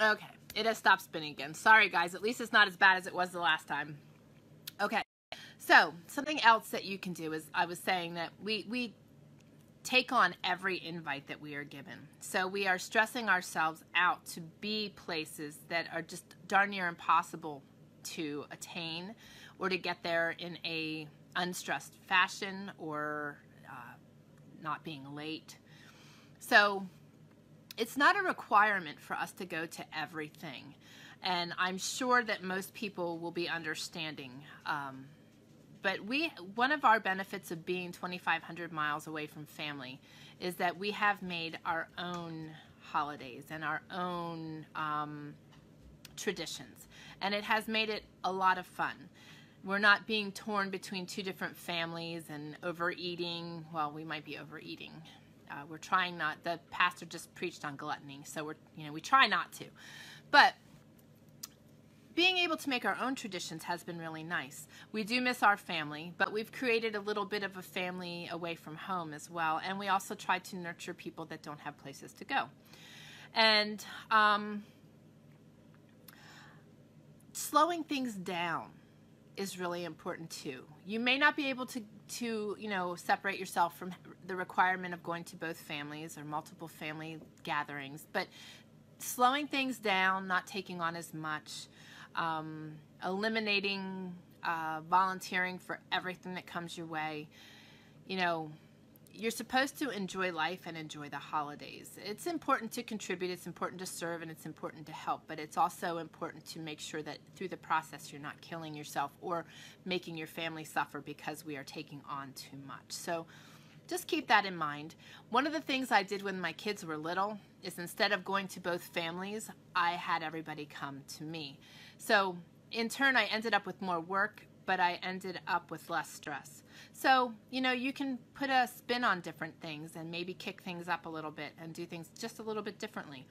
Okay, it has stopped spinning again. Sorry, guys. At least it's not as bad as it was the last time. Okay. So, something else that you can do is I was saying that we, we take on every invite that we are given. So, we are stressing ourselves out to be places that are just darn near impossible to attain or to get there in a unstressed fashion or uh, not being late. So, it's not a requirement for us to go to everything. And I'm sure that most people will be understanding. Um, but we, one of our benefits of being 2,500 miles away from family is that we have made our own holidays and our own um, traditions. And it has made it a lot of fun. We're not being torn between two different families and overeating. Well, we might be overeating uh, we're trying not. The pastor just preached on gluttony, so we're you know we try not to, but being able to make our own traditions has been really nice. We do miss our family, but we've created a little bit of a family away from home as well, and we also try to nurture people that don't have places to go. And um, slowing things down is really important too. You may not be able to to you know separate yourself from the requirement of going to both families or multiple family gatherings, but slowing things down, not taking on as much, um, eliminating uh, volunteering for everything that comes your way, you know, you're supposed to enjoy life and enjoy the holidays. It's important to contribute, it's important to serve, and it's important to help, but it's also important to make sure that through the process you're not killing yourself or making your family suffer because we are taking on too much. So just keep that in mind. One of the things I did when my kids were little is instead of going to both families, I had everybody come to me. So in turn, I ended up with more work, but I ended up with less stress. So, you know, you can put a spin on different things and maybe kick things up a little bit and do things just a little bit differently.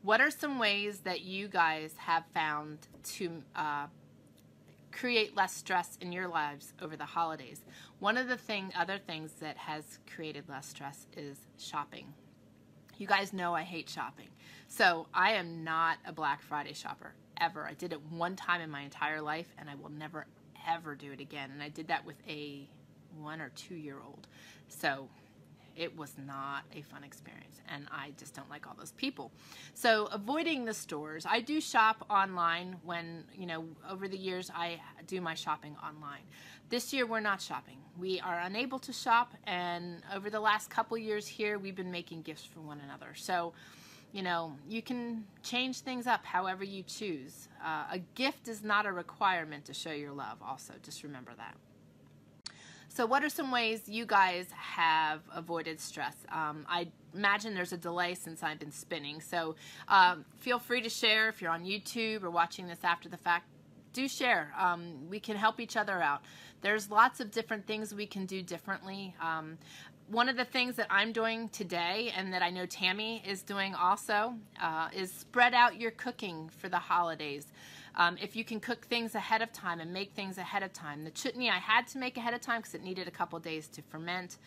What are some ways that you guys have found to uh, create less stress in your lives over the holidays? One of the thing, other things that has created less stress is shopping. You guys know I hate shopping. So I am not a Black Friday shopper ever. I did it one time in my entire life and I will never ever do it again. And I did that with a one or two year old. So It was not a fun experience, and I just don't like all those people. So, avoiding the stores. I do shop online when, you know, over the years I do my shopping online. This year we're not shopping. We are unable to shop, and over the last couple years here, we've been making gifts for one another. So, you know, you can change things up however you choose. Uh, a gift is not a requirement to show your love, also. Just remember that. So, what are some ways you guys have avoided stress? Um, I imagine there's a delay since I've been spinning. So, um, feel free to share if you're on YouTube or watching this after the fact. Do share. Um, we can help each other out. There's lots of different things we can do differently. One of the things that I'm doing today and that I know Tammy is doing also uh, is spread out your cooking for the holidays. Um, if you can cook things ahead of time and make things ahead of time. The chutney I had to make ahead of time because it needed a couple days to ferment.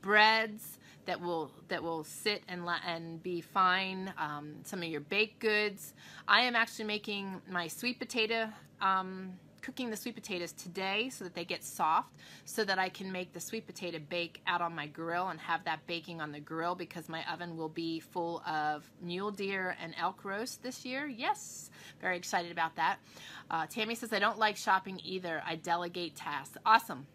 Breads that will that will sit and let and be fine. Um, some of your baked goods. I am actually making my sweet potato um, cooking the sweet potatoes today so that they get soft so that I can make the sweet potato bake out on my grill and have that baking on the grill because my oven will be full of mule deer and elk roast this year. Yes, very excited about that. Uh, Tammy says, I don't like shopping either. I delegate tasks. Awesome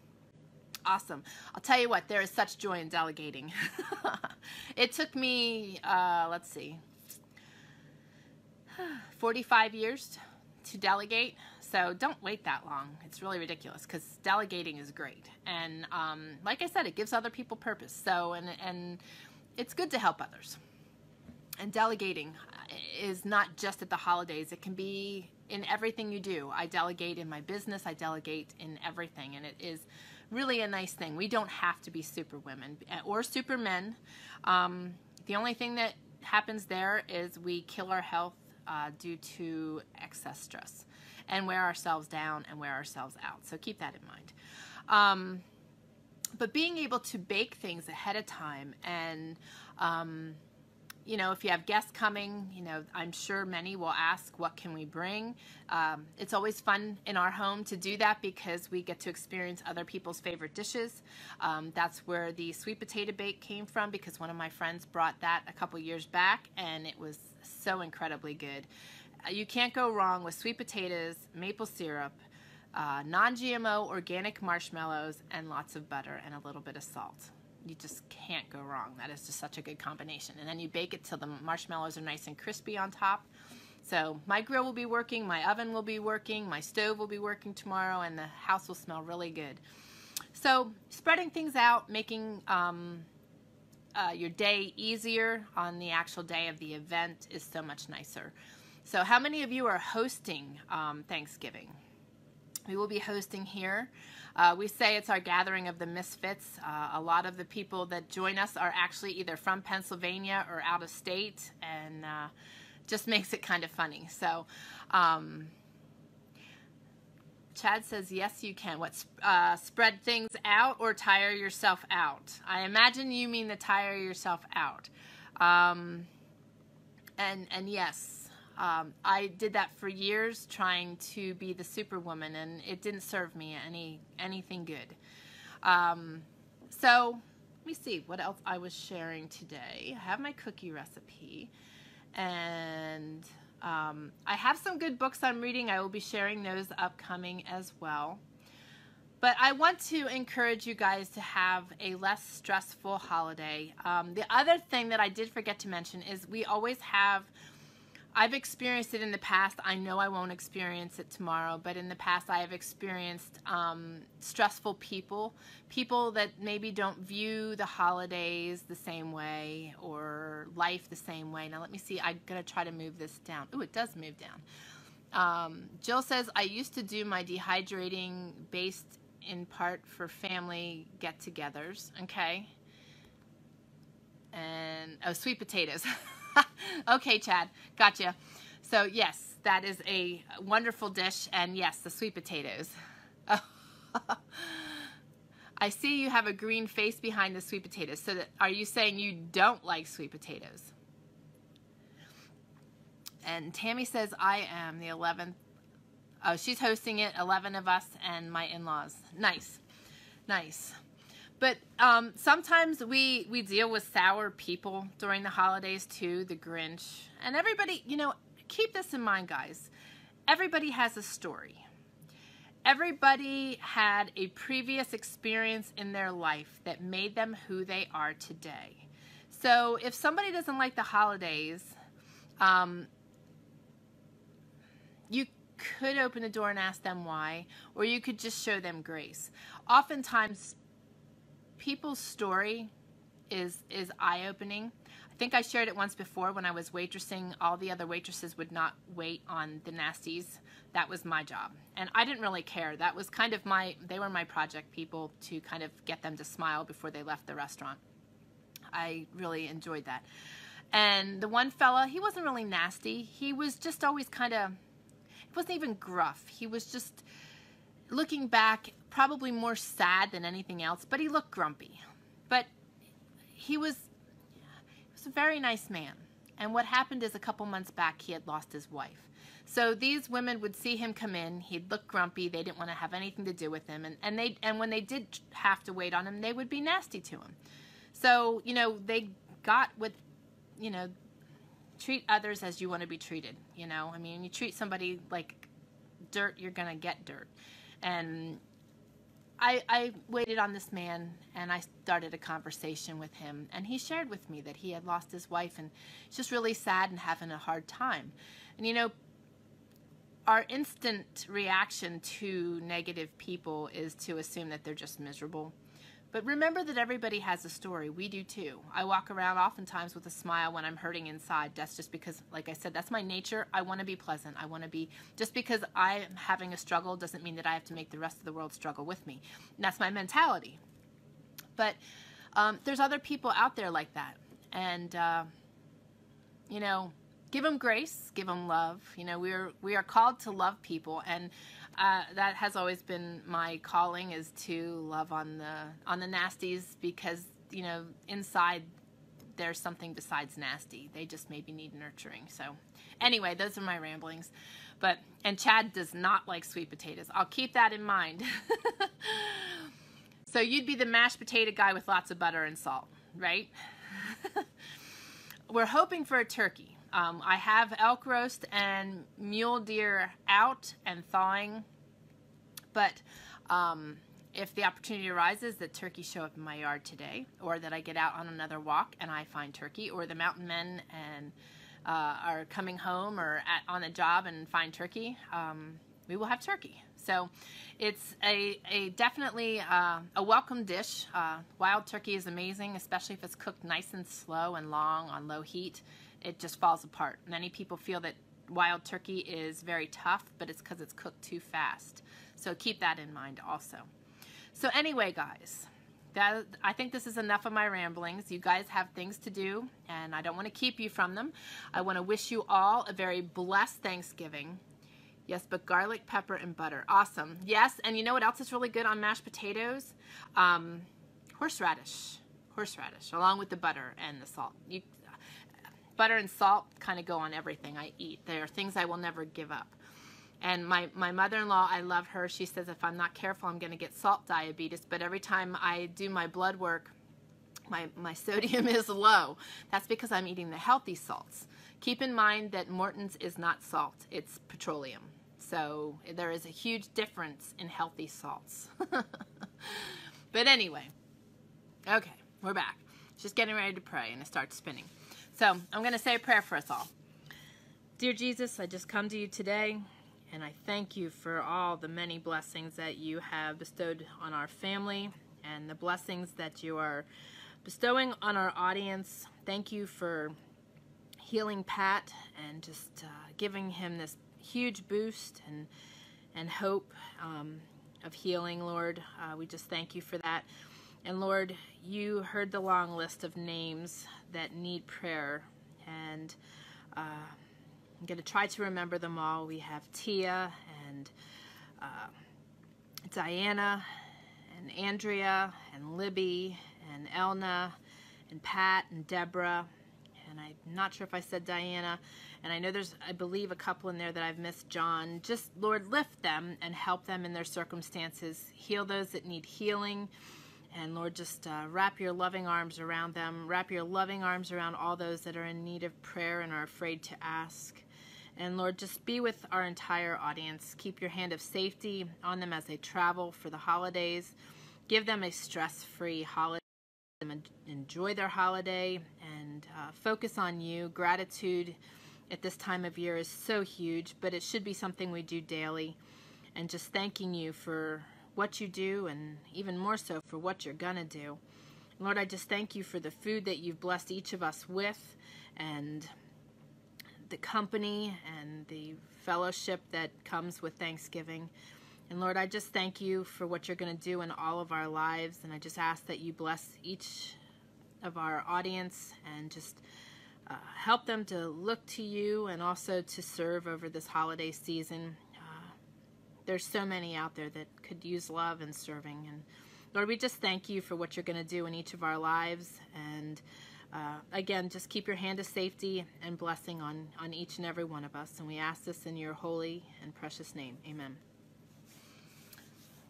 awesome. I'll tell you what, there is such joy in delegating. it took me, uh, let's see, 45 years to delegate. So don't wait that long. It's really ridiculous because delegating is great, and um, like I said, it gives other people purpose. So and and it's good to help others. And delegating is not just at the holidays. It can be in everything you do. I delegate in my business. I delegate in everything, and it is really a nice thing. We don't have to be super women or super men. Um, the only thing that happens there is we kill our health uh, due to excess stress and wear ourselves down and wear ourselves out. So keep that in mind. Um, but being able to bake things ahead of time and um, you know if you have guests coming you know i'm sure many will ask what can we bring um, it's always fun in our home to do that because we get to experience other people's favorite dishes um, that's where the sweet potato bake came from because one of my friends brought that a couple years back and it was so incredibly good you can't go wrong with sweet potatoes, maple syrup, uh, non GMO organic marshmallows, and lots of butter and a little bit of salt. You just can't go wrong. That is just such a good combination. And then you bake it till the marshmallows are nice and crispy on top. So my grill will be working, my oven will be working, my stove will be working tomorrow, and the house will smell really good. So spreading things out, making um, uh, your day easier on the actual day of the event is so much nicer. So, how many of you are hosting um, Thanksgiving? We will be hosting here. Uh, we say it's our gathering of the misfits. Uh, a lot of the people that join us are actually either from Pennsylvania or out of state, and uh, just makes it kind of funny. So, um, Chad says, yes, you can. What, uh, spread things out or tire yourself out? I imagine you mean the tire yourself out. Um, and, and yes, um, I did that for years, trying to be the superwoman, and it didn't serve me any anything good. Um, so let me see what else I was sharing today. I have my cookie recipe, and um, I have some good books I'm reading. I will be sharing those upcoming as well. But I want to encourage you guys to have a less stressful holiday. Um, the other thing that I did forget to mention is we always have I've experienced it in the past. I know I won't experience it tomorrow, but in the past, I have experienced um, stressful people, people that maybe don't view the holidays the same way or life the same way. Now, let me see. I'm going to try to move this down. Oh, it does move down. Um, Jill says, I used to do my dehydrating based in part for family get togethers. Okay. And, oh, sweet potatoes. okay, Chad, gotcha. So, yes, that is a wonderful dish, and yes, the sweet potatoes. I see you have a green face behind the sweet potatoes. So, that, are you saying you don't like sweet potatoes? And Tammy says, I am the 11th. Oh, she's hosting it, 11 of us and my in laws. Nice, nice. But um, sometimes we we deal with sour people during the holidays too, the Grinch, and everybody. You know, keep this in mind, guys. Everybody has a story. Everybody had a previous experience in their life that made them who they are today. So if somebody doesn't like the holidays, um, you could open the door and ask them why, or you could just show them grace. Oftentimes, people's story is is eye opening. I think I shared it once before when I was waitressing. All the other waitresses would not wait on the nasties. That was my job, and I didn't really care. That was kind of my they were my project people to kind of get them to smile before they left the restaurant. I really enjoyed that. And the one fella, he wasn't really nasty. He was just always kind of he wasn't even gruff. He was just looking back, probably more sad than anything else, but he looked grumpy. But he was he was a very nice man. And what happened is a couple months back he had lost his wife. So these women would see him come in, he'd look grumpy, they didn't want to have anything to do with him and, and they and when they did have to wait on him, they would be nasty to him. So, you know, they got with you know, treat others as you want to be treated, you know? I mean, you treat somebody like dirt, you're going to get dirt. And I, I waited on this man and I started a conversation with him. And he shared with me that he had lost his wife and he's just really sad and having a hard time. And you know, our instant reaction to negative people is to assume that they're just miserable. But remember that everybody has a story. We do too. I walk around oftentimes with a smile when I'm hurting inside. That's just because, like I said, that's my nature. I want to be pleasant. I want to be, just because I'm having a struggle doesn't mean that I have to make the rest of the world struggle with me. And that's my mentality. But um, there's other people out there like that. And, uh, you know, give them grace, give them love. You know, we are, we are called to love people. And, uh, that has always been my calling is to love on the on the nasties because you know inside there's something besides nasty. They just maybe need nurturing. So anyway, those are my ramblings. But and Chad does not like sweet potatoes. I'll keep that in mind. so you'd be the mashed potato guy with lots of butter and salt, right? We're hoping for a turkey. Um, I have elk roast and mule deer out and thawing, but um, if the opportunity arises that turkey show up in my yard today, or that I get out on another walk and I find turkey, or the mountain men and uh, are coming home or at, on a job and find turkey, um, we will have turkey. So it's a, a definitely uh, a welcome dish. Uh, wild turkey is amazing, especially if it's cooked nice and slow and long on low heat it just falls apart. Many people feel that wild turkey is very tough, but it's because it's cooked too fast. So keep that in mind also. So anyway, guys, that I think this is enough of my ramblings. You guys have things to do, and I don't want to keep you from them. I want to wish you all a very blessed Thanksgiving. Yes, but garlic, pepper, and butter. Awesome. Yes, and you know what else is really good on mashed potatoes? Um, horseradish. Horseradish, along with the butter and the salt. You butter and salt kind of go on everything I eat. They are things I will never give up. And my, my mother-in-law, I love her. She says if I'm not careful, I'm going to get salt diabetes. But every time I do my blood work, my, my sodium is low. That's because I'm eating the healthy salts. Keep in mind that Morton's is not salt. It's petroleum. So there is a huge difference in healthy salts. but anyway, okay, we're back. Just getting ready to pray and it starts spinning. So I'm going to say a prayer for us all. Dear Jesus, I just come to you today and I thank you for all the many blessings that you have bestowed on our family and the blessings that you are bestowing on our audience. Thank you for healing Pat and just uh, giving him this huge boost and and hope um, of healing, Lord. Uh, we just thank you for that. And Lord, you heard the long list of names that need prayer. And uh, I'm going to try to remember them all. We have Tia and uh, Dianna and Andrea and Libby and Elna and Pat and Deborah. And I'm not sure if I said Dianna. And I know there's, I believe, a couple in there that I've missed, John. Just, Lord, lift them and help them in their circumstances. Heal those that need healing And Lord, just uh, wrap your loving arms around them. Wrap your loving arms around all those that are in need of prayer and are afraid to ask. And Lord, just be with our entire audience. Keep your hand of safety on them as they travel for the holidays. Give them a stress free holiday. Enjoy their holiday and uh, focus on you. Gratitude at this time of year is so huge, but it should be something we do daily. And just thanking you for what you do and even more so for what you're going to do. Lord, I just thank you for the food that you've blessed each of us with and the company and the fellowship that comes with Thanksgiving. And Lord, I just thank you for what you're going to do in all of our lives. And I just ask that you bless each of our audience and just uh, help them to look to you and also to serve over this holiday season there's so many out there that could use love and serving. And Lord, we just thank you for what you're going to do in each of our lives. And uh, again, just keep your hand of safety and blessing on, on each and every one of us. And we ask this in your holy and precious name. Amen.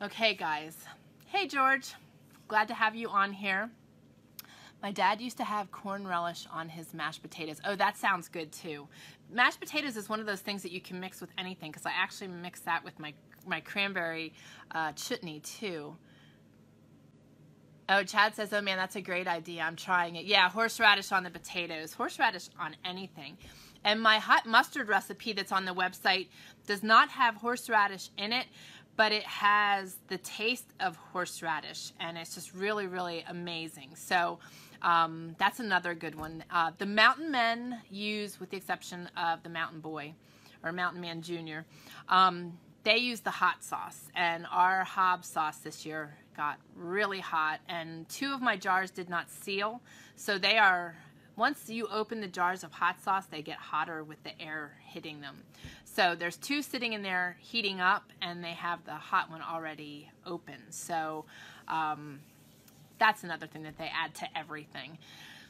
Okay, guys. Hey, George. Glad to have you on here. My dad used to have corn relish on his mashed potatoes. Oh, that sounds good too. Mashed potatoes is one of those things that you can mix with anything because I actually mix that with my my cranberry uh, chutney too. Oh, Chad says, oh man, that's a great idea. I'm trying it. Yeah, horseradish on the potatoes, horseradish on anything. And my hot mustard recipe that's on the website does not have horseradish in it, but it has the taste of horseradish, and it's just really, really amazing. So um, that's another good one. Uh, the Mountain Men use, with the exception of the Mountain Boy or Mountain Man Jr., um, they use the hot sauce, and our hob sauce this year got really hot, and two of my jars did not seal, so they are. Once you open the jars of hot sauce, they get hotter with the air hitting them. So there's two sitting in there heating up, and they have the hot one already open. So um, that's another thing that they add to everything.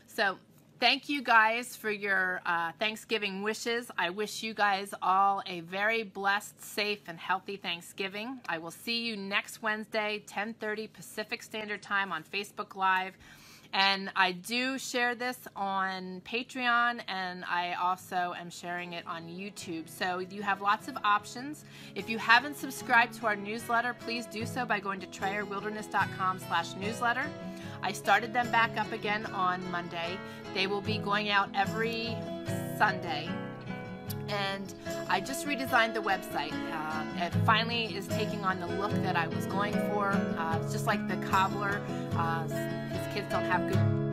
So thank you guys for your uh, Thanksgiving wishes. I wish you guys all a very blessed, safe, and healthy Thanksgiving. I will see you next Wednesday, 10:30 Pacific Standard Time on Facebook Live. And I do share this on Patreon and I also am sharing it on YouTube. So you have lots of options. If you haven't subscribed to our newsletter, please do so by going to trayerwilderness.com slash newsletter. I started them back up again on Monday. They will be going out every Sunday and I just redesigned the website. Uh, it finally is taking on the look that I was going for. Uh, it's just like the cobbler. Uh, his kids don't have good